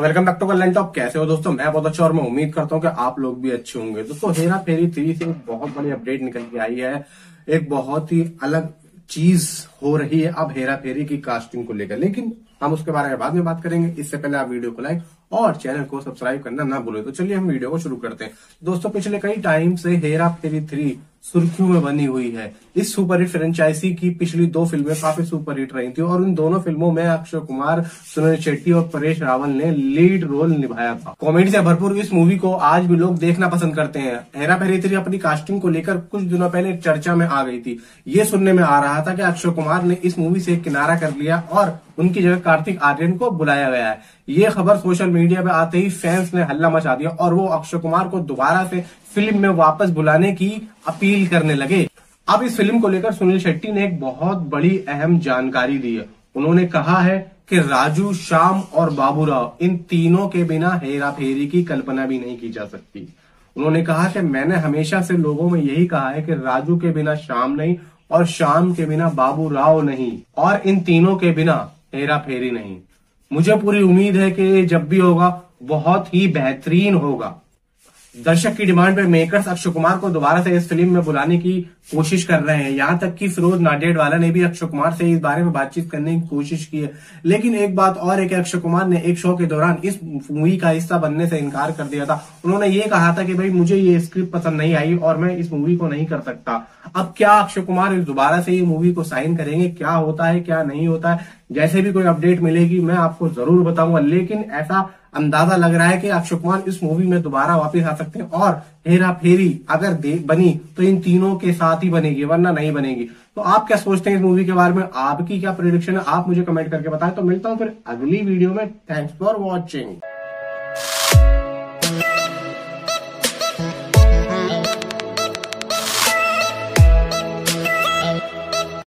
Welcome back to top कैसे हो दोस्तों? मैं बहुत अच्छा और मैं उम्मीद करता हूँ कि आप लोग भी अच्छे होंगे। दोस्तों, हेरा फेरी थ्री से एक बहुत बड़ी अपडेट निकल के आई है। एक बहुत ही अलग चीज़ हो रही है अब हेरा फेरी की कास्टिंग को लेकर। लेकिन हम उसके बारे में बाद में बात करेंगे। इससे पहले आप वीडियो को लाइक और चैनल को सब्सक्राइब करना ना भूलें। तो चलिए हम वीडियो को शुरू करते हैं। दोस्तों, पिछले कई टाइम से हेरा फेरी थ्री सुर्खियों में बनी हुई है। इस सुपरहिट फ्रेंचाइजी की पिछली दो फ़िल्में काफ़ी सुपरहिट रही थी और उन दोनों फ़िल्मों में अक्षय कुमार, सुनील शेट्टी और परेश रावल ने लीड रोल निभाया था। कॉमेडी से भरपूर इस मूवी को आज भी लोग देखना पसंद करते हैं। हेरा फेरी थ्री अपनी कास्टिंग को लेकर कुछ दिनों पहले चर्चा में आ गई थी। ये सुनने में आ रहा था कि अक्षय कुमार ने इस मूवी से किनारा कर लिया और उनकी जगह कार्तिक आर्यन को बुलाया गया है। ये खबर सोशल मीडिया पे आते ही फैंस ने हल्ला मचा दिया और वो अक्षय कुमार को दोबारा से फ़िल्म में वापस बुलाने की अपील करने लगे। अब इस फ़िल्म को लेकर सुनील शेट्टी ने एक बहुत बड़ी अहम जानकारी दी है। उन्होंने कहा है कि राजू, श्याम और बाबूराव, इन तीनों के बिना हेरा फेरी की कल्पना भी नहीं की जा सकती। उन्होंने कहा कि मैंने हमेशा से लोगों में यही कहा है कि राजू के बिना श्याम नहीं और श्याम के बिना बाबू राव नहीं और इन तीनों के बिना हेरा फेरी नहीं। मुझे पूरी उम्मीद है कि जब भी होगा, बहुत ही बेहतरीन होगा। दर्शक की डिमांड पर मेकर्स अक्षय कुमार को दोबारा से इस फ़िल्म में बुलाने की कोशिश कर रहे हैं। यहाँ तक कि फिरोज नाडेड वाला ने भी अक्षय कुमार से इस बारे में बातचीत करने की कोशिश की है। लेकिन एक बात और है कि अक्षय कुमार ने एक शो के दौरान इस मूवी का हिस्सा बनने से इनकार कर दिया था। उन्होंने ये कहा था कि भाई, मुझे ये स्क्रिप्ट पसंद नहीं आई और मैं इस मूवी को नहीं कर सकता। अब क्या अक्षय कुमार दोबारा से ये मूवी को साइन करेंगे? क्या होता है, क्या नहीं होता है? जैसे भी कोई अपडेट मिलेगी, मैं आपको ज़रूर बताऊँगा। लेकिन ऐसा अंदाज़ा लग रहा है कि अक्षय कुमार इस मूवी में दोबारा वापस आ सकते हैं। और हेरा फेरी अगर बनी तो इन तीनों के साथ ही बनेगी, वरना नहीं बनेगी। तो आप क्या सोचते हैं इस मूवी के बारे में? आपकी क्या प्रिडिक्शन है? आप मुझे कमेंट करके बताएँ। तो मिलता हूँ फिर अगली वीडियो में। Thanks for watching